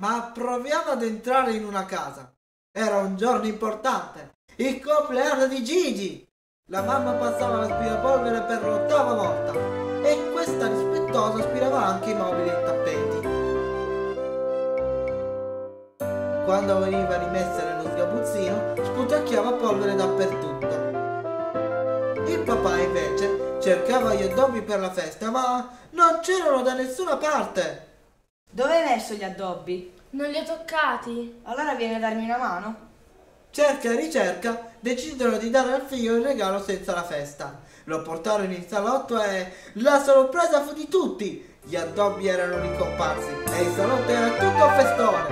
Ma proviamo ad entrare in una casa. Era un giorno importante, il compleanno di Gigi. La mamma passava l'aspirapolvere per l'ottava volta e questa rispettosa aspirava anche i mobili e i tappeti. Quando veniva rimessa nello sgabuzzino, sputacchiava polvere dappertutto. Il papà invece cercava gli addobbi per la festa, ma non c'erano da nessuna parte. Dove hai messo gli addobbi? Non li ho toccati. Allora vieni a darmi una mano. Cerca e ricerca decidono di dare al figlio il regalo senza la festa. Lo portarono in salotto e la sorpresa fu di tutti. Gli addobbi erano ricomparsi e il salotto era tutto festoso.